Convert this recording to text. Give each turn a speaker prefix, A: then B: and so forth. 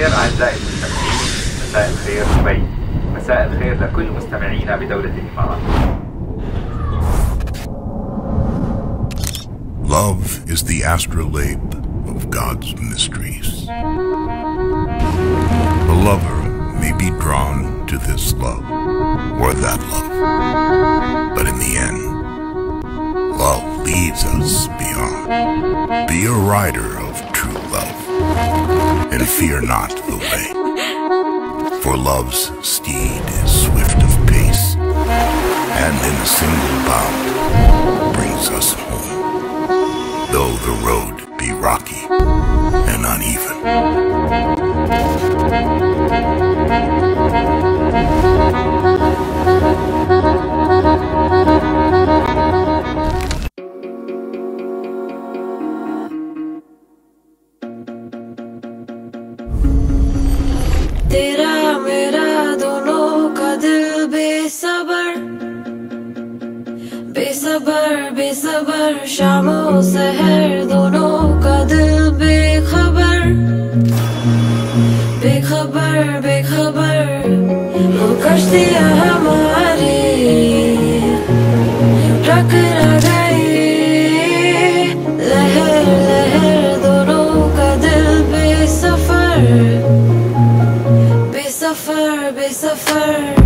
A: الخير أعزائي المستمعين مساء الخير دبي مساء الخير لكل مستمعينا بدولة الإمارات
B: Love is the astrolabe of God's mysteries. The lover may be drawn to this love or that love, but in the end, love leads us beyond. Be a rider fear not the way, for love's steed is swift of pace, and in a single bound brings us home though the road be rocky and uneven.
C: तेरा मेरा दोनों का दिल बेसबर बेसबर बेसबर, शामों सहर दोनों का दिल बेखबर बेखबर बेखबर, वो कश्तियाँ हमारी। टकरा be suffer